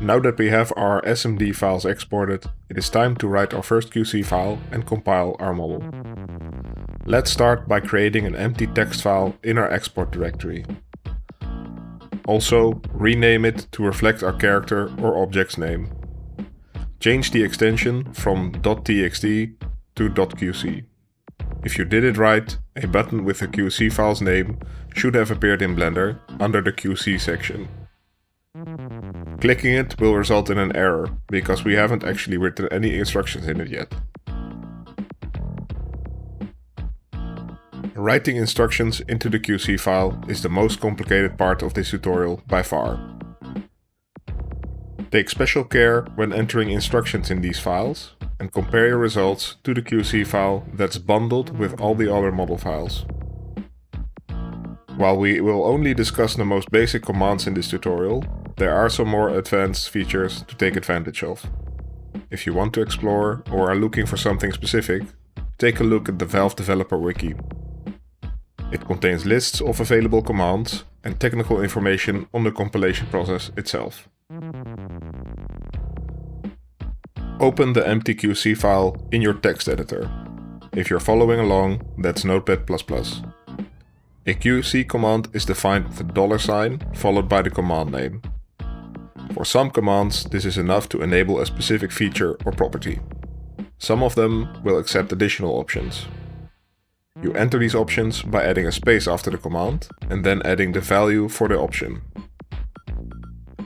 Now that we have our SMD files exported, it is time to write our first QC file and compile our model. Let's start by creating an empty text file in our export directory. Also, rename it to reflect our character or object's name. Change the extension from .txt to .qc. If you did it right, a button with the QC file's name should have appeared in Blender under the QC section. Clicking it will result in an error, because we haven't actually written any instructions in it yet. Writing instructions into the QC file is the most complicated part of this tutorial by far. Take special care when entering instructions in these files and compare your results to the QC file that's bundled with all the other model files. While we will only discuss the most basic commands in this tutorial, there are some more advanced features to take advantage of. If you want to explore or are looking for something specific, take a look at the Valve Developer Wiki. It contains lists of available commands and technical information on the compilation process itself. Open the empty QC file in your text editor. If you're following along, that's Notepad++. A QC command is defined with a dollar sign followed by the command name. For some commands, this is enough to enable a specific feature or property. Some of them will accept additional options. You enter these options by adding a space after the command and then adding the value for the option.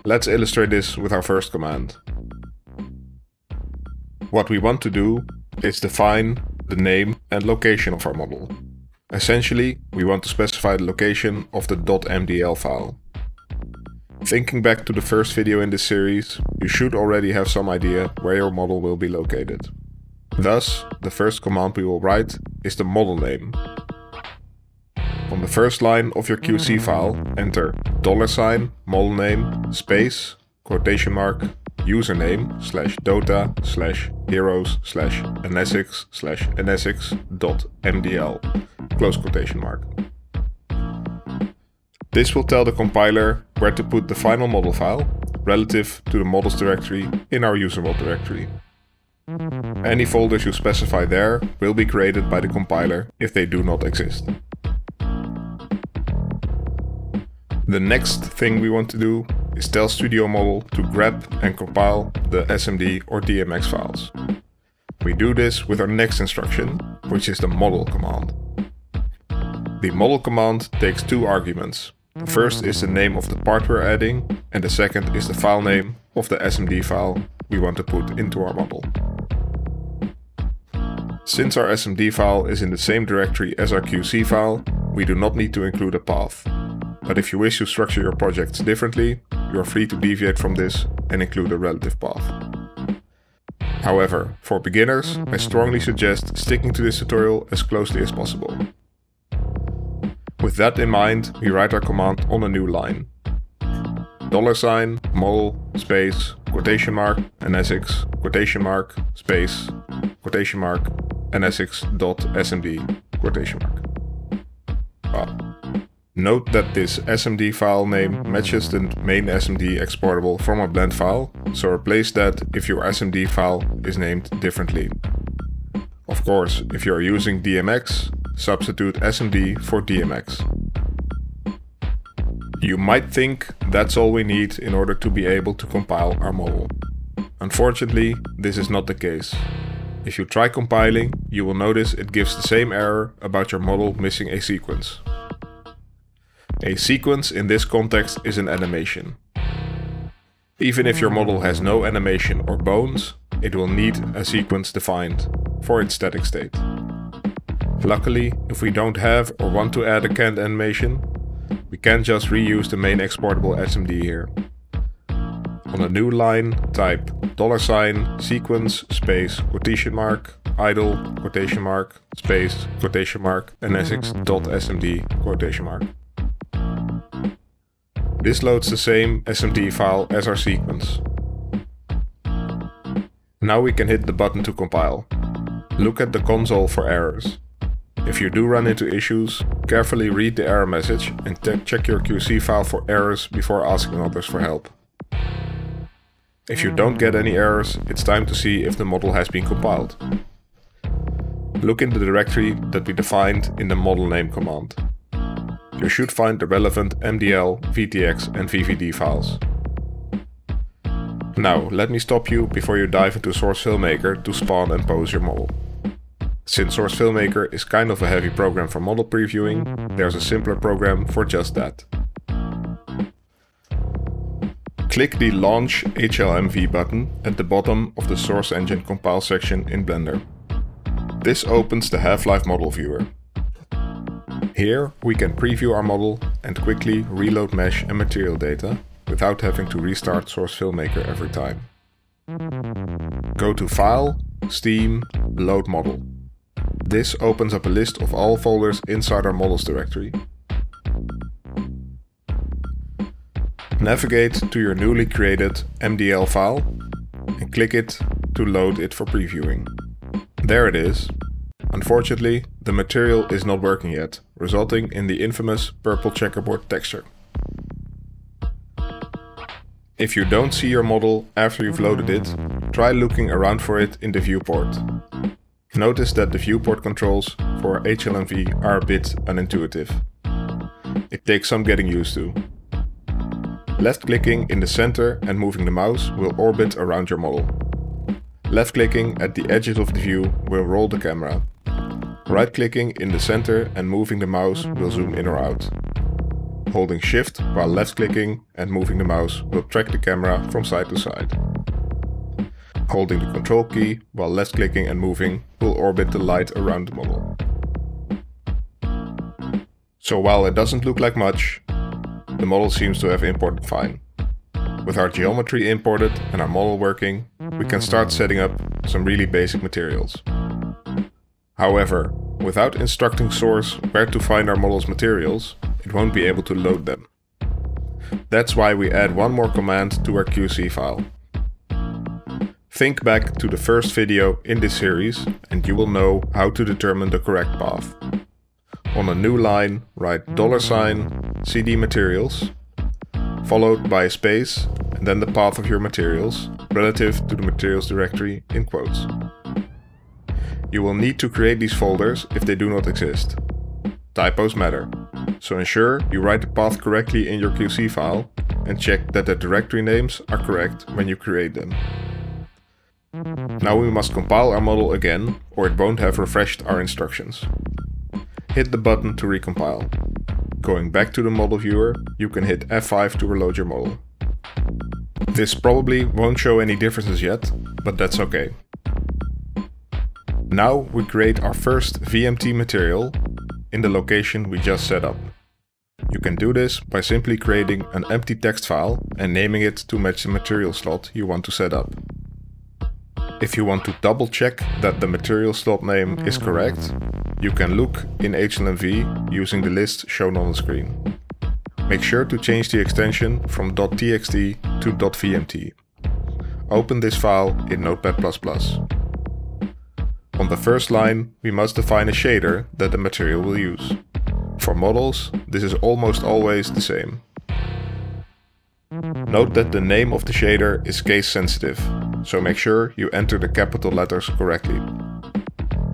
Let's illustrate this with our first command. What we want to do is define the name and location of our model. Essentially, we want to specify the location of the .mdl file. Thinking back to the first video in this series, you should already have some idea where your model will be located. Thus, the first command we will write is the model name. On the first line of your QC hmm. file, enter dollar sign, model name, space, quotation mark, username slash dota slash heroes slash anessix slash anessix dot mdl, close quotation mark. This will tell the compiler where to put the final model file relative to the models directory in our usermod directory. Any folders you specify there will be created by the compiler if they do not exist. The next thing we want to do is tell Studio Model to grab and compile the SMD or DMX files. We do this with our next instruction, which is the model command. The model command takes two arguments, the first is the name of the part we're adding, and the second is the file name of the SMD file we want to put into our model. Since our SMD file is in the same directory as our QC file, we do not need to include a path. But if you wish to structure your projects differently, you are free to deviate from this and include a relative path. However, for beginners, I strongly suggest sticking to this tutorial as closely as possible. With that in mind, we write our command on a new line. Dollar sign, model, space, quotation mark, anessix, quotation mark, space, quotation mark, anessix dot smd, quotation mark. Wow. Note that this SMD file name matches the main SMD exportable from a blend file, so replace that if your SMD file is named differently. Of course, if you are using DMX, substitute SMD for DMX. You might think that's all we need in order to be able to compile our model. Unfortunately, this is not the case. If you try compiling, you will notice it gives the same error about your model missing a sequence. A sequence in this context is an animation. Even if your model has no animation or bones, it will need a sequence defined for its static state. Luckily, if we don't have or want to add a canned animation, we can just reuse the main exportable SMD here. On a new line, type dollar sign, sequence, space, quotation mark, idle, quotation mark, space, quotation mark, and anessix.smd, quotation mark. This loads the same SMD file as our sequence. Now we can hit the button to compile. Look at the console for errors. If you do run into issues, carefully read the error message and check your QC file for errors before asking others for help. If you don't get any errors, it's time to see if the model has been compiled. Look in the directory that we defined in the model name command. You should find the relevant MDL, VTX and VVD files. Now, let me stop you before you dive into Source FilmMaker to spawn and pose your model. Since Source FilmMaker is kind of a heavy program for model previewing, there's a simpler program for just that. Click the Launch HLMV button at the bottom of the Source Engine Compile section in Blender. This opens the Half-Life model viewer. Here we can preview our model and quickly reload mesh and material data without having to restart Source FilmMaker every time. Go to File, Steam, Load Model. This opens up a list of all folders inside our models directory Navigate to your newly created MDL file and click it to load it for previewing. There it is. Unfortunately, the material is not working yet, resulting in the infamous purple checkerboard texture. If you don't see your model after you've loaded it, try looking around for it in the viewport. Notice that the viewport controls for HLMV are a bit unintuitive. It takes some getting used to, Left-clicking in the center and moving the mouse will orbit around your model. Left-clicking at the edges of the view will roll the camera. Right-clicking in the center and moving the mouse will zoom in or out. Holding shift while left-clicking and moving the mouse will track the camera from side to side. Holding the control key while left-clicking and moving will orbit the light around the model. So while it doesn't look like much, the model seems to have imported fine. With our geometry imported and our model working, we can start setting up some really basic materials. However, without instructing Source where to find our model's materials, it won't be able to load them. That's why we add one more command to our QC file. Think back to the first video in this series and you will know how to determine the correct path. On a new line, write dollar sign CD materials, followed by a space, and then the path of your materials, relative to the materials directory in quotes. You will need to create these folders if they do not exist. Typos matter, so ensure you write the path correctly in your QC file and check that the directory names are correct when you create them. Now we must compile our model again, or it won't have refreshed our instructions hit the button to recompile. Going back to the model viewer, you can hit F5 to reload your model. This probably won't show any differences yet, but that's okay. Now we create our first VMT material in the location we just set up. You can do this by simply creating an empty text file and naming it to match the material slot you want to set up. If you want to double check that the material slot name is correct, you can look in HLMV using the list shown on the screen. Make sure to change the extension from .txt to .vmt. Open this file in Notepad++. On the first line, we must define a shader that the material will use. For models, this is almost always the same. Note that the name of the shader is case sensitive, so make sure you enter the capital letters correctly.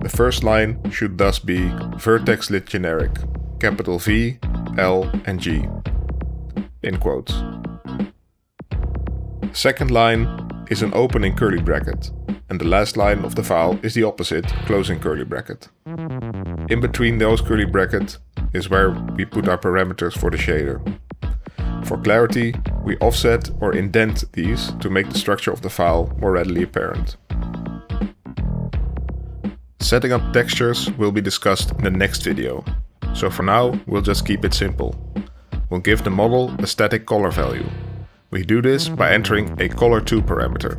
The first line should thus be vertex lit generic, capital V, L and G. In quotes. Second line is an opening curly bracket, and the last line of the file is the opposite, closing curly bracket. In between those curly brackets is where we put our parameters for the shader. For clarity, we offset or indent these to make the structure of the file more readily apparent. Setting up textures will be discussed in the next video, so for now we'll just keep it simple. We'll give the model a static color value. We do this by entering a color2 parameter.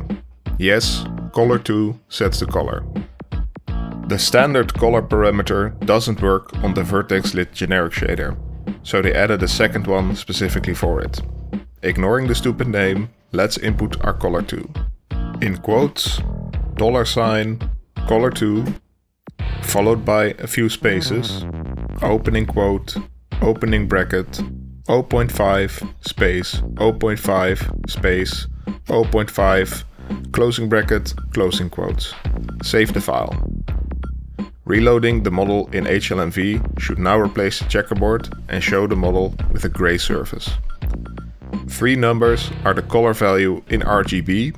Yes, color2 sets the color. The standard color parameter doesn't work on the vertex lit generic shader, so they added a second one specifically for it. Ignoring the stupid name, let's input our color2. In quotes, dollar sign, color2, followed by a few spaces, opening quote, opening bracket, 0.5 space, 0.5 space, 0.5, closing bracket, closing quotes. Save the file. Reloading the model in HLMV should now replace the checkerboard and show the model with a grey surface. Three numbers are the color value in RGB,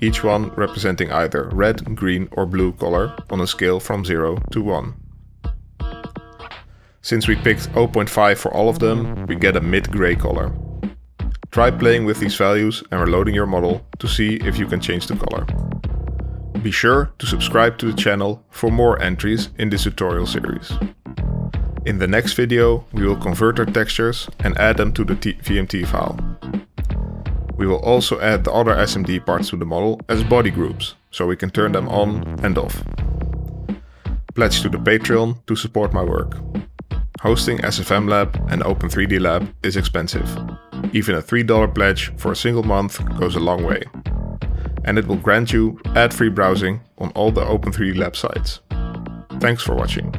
each one representing either red, green or blue color on a scale from 0 to 1. Since we picked 0.5 for all of them, we get a mid-grey color. Try playing with these values and reloading your model to see if you can change the color. Be sure to subscribe to the channel for more entries in this tutorial series. In the next video we will convert our textures and add them to the VMT file. We will also add the other SMD parts to the model as body groups, so we can turn them on and off. Pledge to the Patreon to support my work. Hosting SFM Lab and Open3D Lab is expensive. Even a $3 pledge for a single month goes a long way and it will grant you ad-free browsing on all the Open3D Lab sites. Thanks for watching.